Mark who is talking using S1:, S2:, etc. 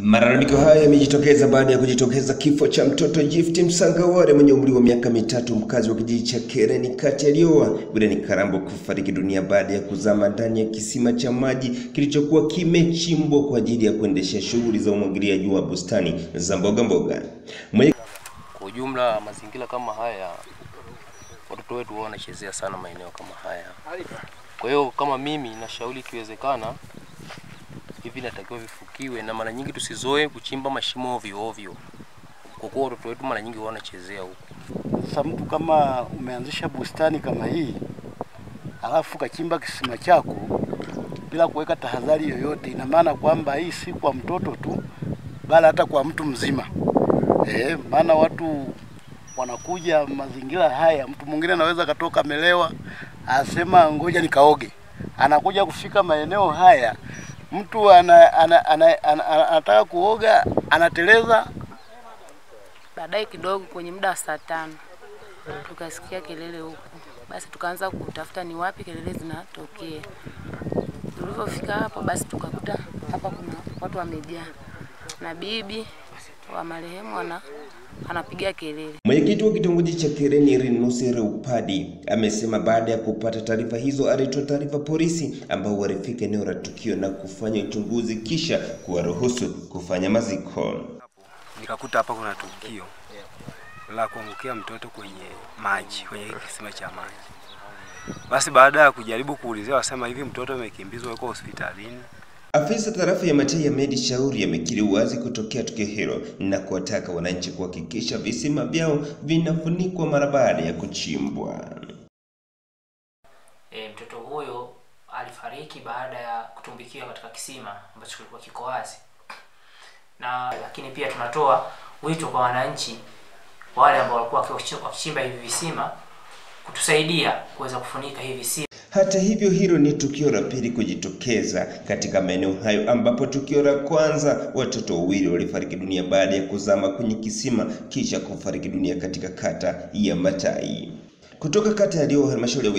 S1: Malalamiko hayo yamejitokeza baada ya kujitokeza kifo cha mtoto Gift Msangaware mwenye umri wa miaka mitatu, mkazi wa kijiji cha Kereni kati ya Liowa wilayani Karambo kufariki dunia baada ya kuzama ndani ya kisima cha maji kilichokuwa kimechimbwa kwa ajili ya kuendesha shughuli za umwagiliaji wa bustani za mboga mboga.
S2: Kwa ujumla mazingira kama haya watoto wetu wanachezea sana maeneo kama haya. Kwa hiyo kama mimi nashauri ikiwezekana hivi natakiwa vifukiwe, na mara nyingi tusizoe kuchimba mashimo ovyo ovyo, kwa kuwa watoto wetu mara nyingi wanachezea huko.
S3: Sasa mtu kama umeanzisha bustani kama hii alafu kachimba kisima chako bila kuweka tahadhari yoyote, ina maana kwamba hii si kwa mtoto tu, bali hata kwa mtu mzima. Eh, maana watu wanakuja mazingira haya, mtu mwingine anaweza katoka melewa asema ngoja nikaoge, anakuja kufika maeneo haya, mtu ana, ana, ana, ana, ana, anataka kuoga, anateleza.
S4: Baadaye kidogo kwenye muda wa saa tano tukasikia kelele huku, basi tukaanza kutafuta ni wapi kelele zinatokea. Tulivyofika hapo, basi tukakuta hapa kuna watu wamejaa. Na bibi wa marehemu ana anapiga kelele.
S1: Mwenyekiti wa kitongoji cha Kereni Rinusere Upadi amesema baada ya kupata taarifa hizo alitoa taarifa polisi ambao walifika eneo la tukio na kufanya uchunguzi kisha kuwaruhusu kufanya maziko.
S5: nikakuta hapa kuna tukio la kuangukia mtoto kwenye maji, kwenye kisima cha maji. Basi baada ya kujaribu kuulizia, wasema hivi mtoto amekimbizwa yuko hospitalini.
S1: Afisa tarafa ya Matei medi Shauri amekiri wazi kutokea tukio hilo na kuwataka wananchi kuhakikisha visima vyao vinafunikwa mara baada ya kuchimbwa.
S6: E, mtoto huyo alifariki baada ya kutumbikiwa katika kisima ambacho kilikuwa kiko wazi, na lakini pia tunatoa wito kwa wananchi wale ambao walikuwa wakichi- wakichimba hivi visima kutusaidia kuweza kufunika hivi si.
S1: Hata hivyo, hilo ni tukio la pili kujitokeza katika maeneo hayo, ambapo tukio la kwanza watoto wawili walifariki dunia baada ya kuzama kwenye kisima kisha kufariki dunia katika kata ya Matai. Kutoka kata ya Liowa, halmashauri ya